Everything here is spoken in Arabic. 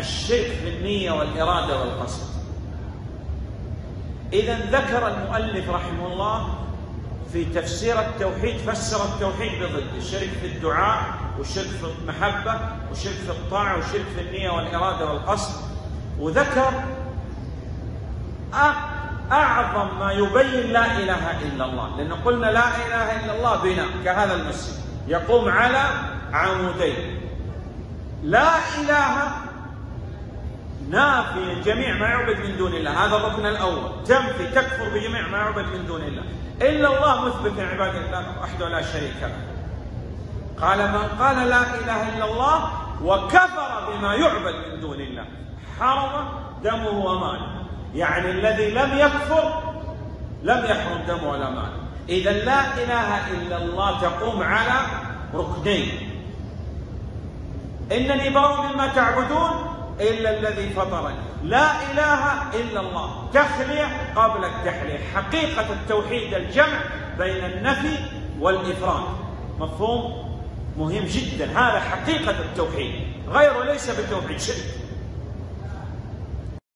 الشرك في النية والإرادة والقصد. إذا ذكر المؤلف رحمه الله في تفسير التوحيد فسر التوحيد بضد الشرك في الدعاء والشرك في المحبة والشرك في الطاعة والشرك في النية والإرادة والقصد. وذكر أعظم ما يبين لا إله إلا الله. لأن قلنا لا إله إلا الله بناء كهذا المسجد. يقوم على عمودين. لا إله نافيا جميع ما يعبد من دون الله. هذا الركن الأول. تنفي تكفر بجميع ما يعبد من دون الله. إلا الله مثبت عباد الله وحده لا شريك له. قال من قال لا إله إلا الله وكفر بما يعبد من دون الله. حرم دمه وماله. يعني الذي لم يكفر لم يحرم دمه ولا ماله. إذا لا إله إلا الله تقوم على ركنين. إنني براء مما تعبدون إلا الذي فطرني لا إله إلا الله. تخلية قبل التحلية حقيقة التوحيد الجمع بين النفي والإفراد. مفهوم؟ مهم جدا. هذا حقيقة التوحيد. غيره ليس بالتوحيد شرك.